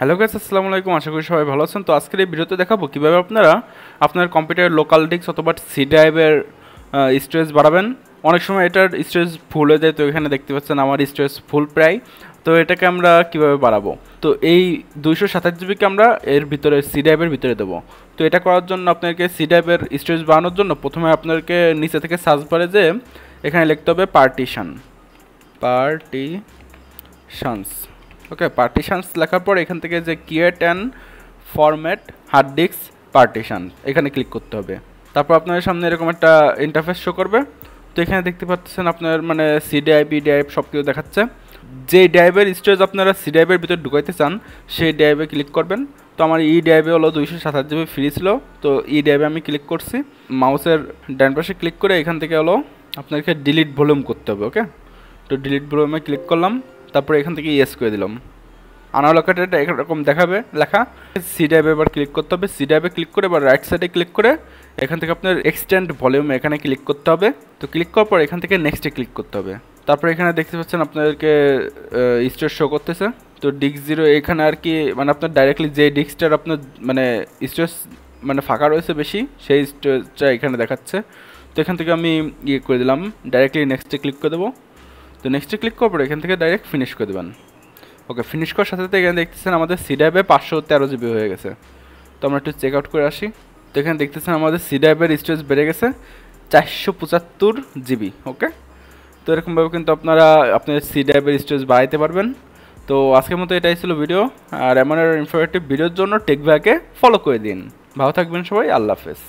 Hello guys আসসালামু আলাইকুম। আশা করি সবাই ভালো আছেন। তো আজকের এই ভিডিওতে দেখাবো কীভাবে আপনারা আপনার কম্পিউটারের লোকাল ডিস্ক অথবা সি ড্রাইভের স্টোরেজ বাড়াবেন। অনেক সময় এটার স্টোরেজ ফুল হয়ে যায়। তো এখানে দেখতে পাচ্ছেন আমার স্টোরেজ ফুল প্রায়। তো এটাকে আমরা কীভাবে বাড়াবো? তো এই দুইশো সাতাশ জিবিকে আমরা এর ভিতরে সি ড্রাইভের ভিতরে দেবো। তো এটা করার জন্য আপনাকে সি ড্রাইভের স্টোরেজ বাড়ানোর জন্য প্রথমে আপনাকে নিচে থেকে সার্চ বারে যে এখানে লিখতে হবে পার্টিশন পার্টিশনস ওকে পার্টিশনস লেখার পর এখান থেকে যে create and format hard disk partition এখানে ক্লিক করতে হবে। তারপর আপনার সামনে এরকম একটা ইন্টারফেস শো করবে। তো এখানে দেখতে পাচ্ছেন আপনার মানে সি ড্রাইভ বি ড্রাইভ সব কিছু দেখাচ্ছে। যে ড্রাইভের স্টোরেজ আপনারা সি ড্রাইভের ভিতরে ঢুকাইতে চান, সেই ড্রাইভে ক্লিক করবেন। তো আমার ই ড্রাইভে হলো দুইশো সাতাশ জিবি ফ্রি ছিল। তো ই ড্রাইভে আমি ক্লিক করছি। মাউসের ডান পাশে ক্লিক করে এখান থেকে হলো আপনাকে ডিলিট ভলিউম করতে হবে ওকে তো ডিলিট ভলিউমে ক্লিক করলাম। তারপরে এখান থেকে ইয়েস করে দিলাম। আনঅলোকেটেড এরকম দেখাবে, লেখা। সি ড্রাইভে এবার ক্লিক করতে হবে। সি ড্রাইভে ক্লিক করে এবার রাইট সাইডে ক্লিক করে এখান থেকে আপনার এক্সটেন্ড ভলিউম এখানে ক্লিক করতে হবে। তো ক্লিক করার পর এখান থেকে নেক্সটে ক্লিক করতে হবে। তারপরে এখানে দেখতে পাচ্ছেন আপনাদেরকে স্টোর শো করতেছে। তো ডিস্ক জিরো এখানে আর কি মানে আপনার ডাইরেক্টলি যে ডিস্কটার আপনার মানে স্টোরেজ মানে ফাঁকা রয়েছে বেশি, সেই স্টোরেজটা এখানে দেখাচ্ছে। তো এখান থেকে আমি ইয়ে করে দিলাম। ডাইরেক্টলি নেক্সটে ক্লিক করে দেবো। তো নেক্সটে ক্লিক করার পর এখান থেকে ডাইরেক্ট ফিনিশ করে দেবেন। ওকে ফিনিশ করার সাথে সাথে এখানে দেখতেছেন আমাদের সি ড্রাইভে পাঁচশো তেরো জিবি হয়ে গেছে। তো আমরা একটু চেক আউট করে আসি। তো এখানে দেখতেছেন আমাদের সি ড্রাইভের স্টোরেজ বেড়ে গেছে চারশো পঁচাত্তর জিবি ওকে তো এরকমভাবে কিন্তু আপনারা, আপনার সি ড্রাইভের স্টোরেজ বাড়াইতে পারবেন। তো আজকের মতো এটাই ছিল ভিডিও আর এমন ইনফরমেটিভ ভিডিওর জন্য টেক ব্যাকে ফলো করে দিন। ভালো থাকবেন সবাই, আল্লাহ হাফেজ।